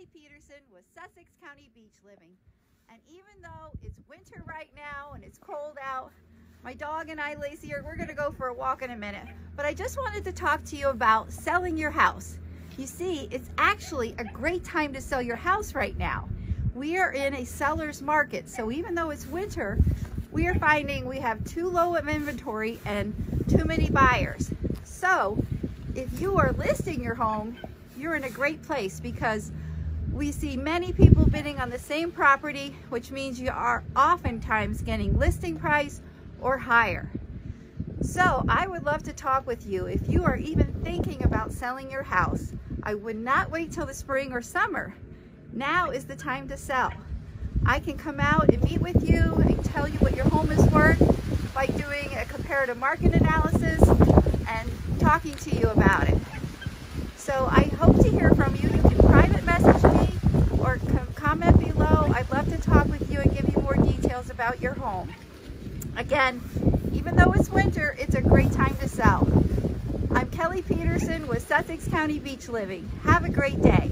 Kelly Pedersen with Sussex County Beach Living. And even though it's winter right now and it's cold out, my dog and I, Lacey, are, we're gonna go for a walk in a minute. But I just wanted to talk to you about selling your house. You see, it's actually a great time to sell your house right now. We are in a seller's market, so even though it's winter, we are finding we have too low of inventory and too many buyers. So if you are listing your home, you're in a great place because we see many people bidding on the same property, which means you are oftentimes getting listing price or higher. So I would love to talk with you if you are even thinking about selling your house. I would not wait till the spring or summer. Now is the time to sell. I can come out and meet with you and tell you what your home is worth by doing a comparative market analysis and talking to you about it. So I hope to hear from you. You can private message me or comment below. I'd love to talk with you and give you more details about your home. Again, even though it's winter, it's a great time to sell. I'm Kelly Pedersen with Sussex County Beach Living. Have a great day.